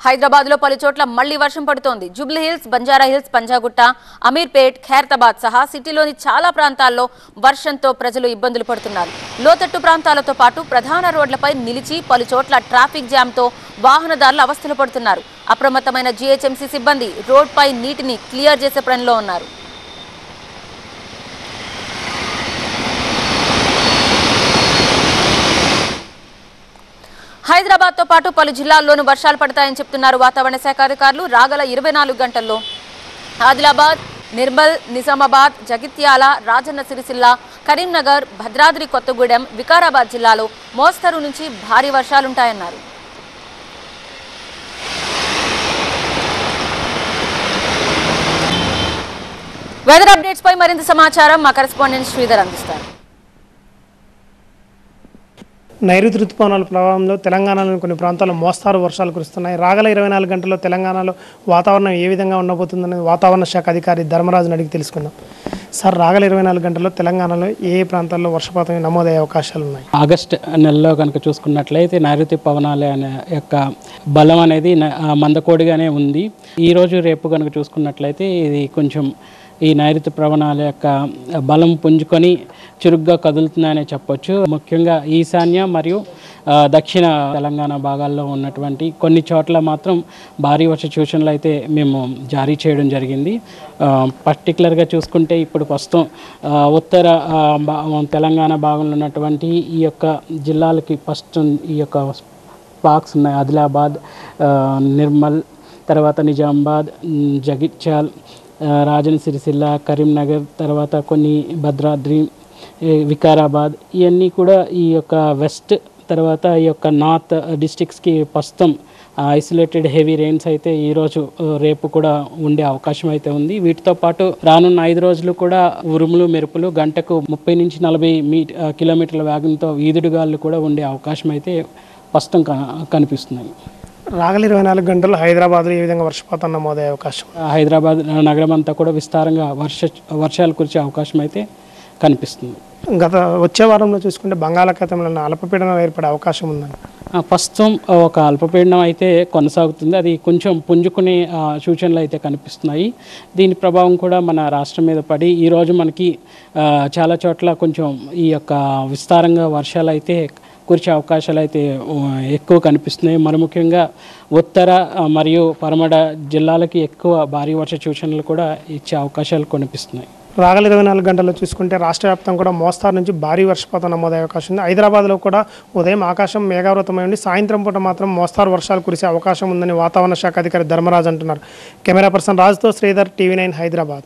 హైదరాబాద్లో పలుచోట్ల మళ్ళీ వర్షం పడుతోంది. జూబ్లీ హిల్స్ బంజారా హిల్స్ పంజాగుట్ట అమీర్పేట్ ఖైరతాబాద్ సహా సిటీలోని చాలా ప్రాంతాల్లో వర్షంతో ప్రజలు ఇబ్బందులు పడుతున్నారు. లోతట్టు ప్రాంతాలతో పాటు ప్రధాన రోడ్లపై నిలిచి పలుచోట్ల ట్రాఫిక్ జామ్తో వాహనదారులు అవస్థలు పడుతున్నారు. అప్రమత్తమైన జీహెచ్ఎంసీ సిబ్బంది రోడ్పై నీటిని క్లియర్ చేసే పనిలో ఉన్నారు. హైదరాబాద్తో పాటు పలు జిల్లాల్లోనూ వర్షాలు పడతాయని చెప్తున్నారు వాతావరణ శాఖ అధికారులు. రాగల ఇరవై నాలుగు గంటల్లో ఆదిలాబాద్ నిర్మల్ నిజామాబాద్ జగిత్యాల రాజన్న సిరిసిల్ల కరీంనగర్ భద్రాద్రి కొత్తగూడెం వికారాబాద్ జిల్లాలో మోస్తరు నుంచి భారీ వర్షాలుంటాయన్నారు. వెదర్ అప్డేట్స్ పై మరింత సమాచారం మా కరెస్పాండెంట్ శ్రీధర్ అందిస్తారు. నైరుతి ఋతుపవనాల ప్రభావంలో తెలంగాణలోని కొన్ని ప్రాంతాల్లో మోస్తారు వర్షాలు కురుస్తున్నాయి. రాగల ఇరవై నాలుగు గంటల్లో తెలంగాణలో వాతావరణం ఏ విధంగా ఉండబోతుందనేది వాతావరణ శాఖ అధికారి ధర్మరాజుని అడిగి తెలుసుకుందాం. సార్ రాగల ఇరవై నాలుగు గంటల్లో తెలంగాణలో ఏ ప్రాంతాల్లో వర్షపాతం నమోదయ్యే అవకాశాలు ఉన్నాయి? ఆగస్ట్ నెలలో కనుక చూసుకున్నట్లయితే నైరుతి పవనాల అనే యొక్క బలం అనేది మందకోడిగానే ఉంది. ఈరోజు రేపు కనుక చూసుకున్నట్లయితే ఇది కొంచెం ఈ నైరుతి ప్రవణాల యొక్క బలం పుంజుకొని చురుగ్గా కదులుతున్నాయనే చెప్పొచ్చు. ముఖ్యంగా ఈశాన్య మరియు దక్షిణ తెలంగాణ భాగాల్లో ఉన్నటువంటి కొన్ని చోట్ల మాత్రం భారీ వర్ష సూచనలు అయితే మేము జారీ చేయడం జరిగింది. పర్టికులర్గా చూసుకుంటే ఇప్పుడు ప్రస్తుతం ఉత్తర తెలంగాణ భాగంలో ఉన్నటువంటి ఈ యొక్క జిల్లాలకి ఫస్ట్ ఈ యొక్క పార్క్స్ ఉన్నాయి. ఆదిలాబాద్ నిర్మల్ తర్వాత నిజామాబాద్ జగిత్యాల్ రాజన్ సిరిసిల్ల కరీంనగర్ తర్వాత కొన్ని భద్రాద్రి వికారాబాద్ ఇవన్నీ కూడా ఈ యొక్క వెస్ట్ తర్వాత ఈ యొక్క నార్త్ డిస్టిక్స్కి ప్రస్తుతం ఐసోలేటెడ్ హెవీ రెయిన్స్ అయితే ఈరోజు రేపు కూడా ఉండే అవకాశం అయితే ఉంది. వీటితో పాటు రానున్న ఐదు రోజులు కూడా ఉరుములు మెరుపులు గంటకు ముప్పై నుంచి నలభై మీ కిలోమీటర్ల వేగంతో ఈదుడుగాలు కూడా ఉండే అవకాశం అయితే ప్రస్తుతం క- కనిపిస్తున్నాయి. రాగల ఇరవై నాలుగు గంటల్లో హైదరాబాద్లో ఏ విధంగా వర్షపాతం నమోదయ్యే అవకాశం? హైదరాబాద్ నగరం అంతా కూడా విస్తారంగా వర్ష వర్షాలు కురిసే అవకాశం అయితే కనిపిస్తుంది. గత వచ్చే వారంలో చూసుకుంటే బంగాళాఖాతంలో అల్పపీడనం ఏర్పడే అవకాశం ఉందండి. ప్రస్తుతం ఒక అల్పపీడనం అయితే కొనసాగుతుంది. అది కొంచెం పుంజుకునే సూచనలు అయితే కనిపిస్తున్నాయి. దీని ప్రభావం కూడా మన రాష్ట్రం మీద పడి ఈరోజు మనకి చాలా చోట్ల కొంచెం ఈ యొక్క విస్తారంగా వర్షాలు అయితే కురిసే అవకాశాలు అయితే ఎక్కువ కనిపిస్తున్నాయి. మరి ముఖ్యంగా ఉత్తర మరియు పరమడ జిల్లాలకి ఎక్కువ భారీ వర్ష సూచనలు కూడా ఇచ్చే అవకాశాలు కనిపిస్తున్నాయి. రాగల ఇరవై నాలుగు గంటల్లో చూసుకుంటే రాష్ట్ర వ్యాప్తం కూడా మోస్తారు నుంచి భారీ వర్షపాతం నమోదయ్యే అవకాశం ఉంది. హైదరాబాద్లో కూడా ఉదయం ఆకాశం మేఘావృతమై ఉండి సాయంత్రం పూట మాత్రం మోస్తారు వర్షాలు కురిసే అవకాశం ఉందని వాతావరణ శాఖ అధికారి ధర్మరాజ్ అంటున్నారు. కెమెరా పర్సన్ రాజుతో శ్రీధర్ టీవీ నైన్ హైదరాబాద్.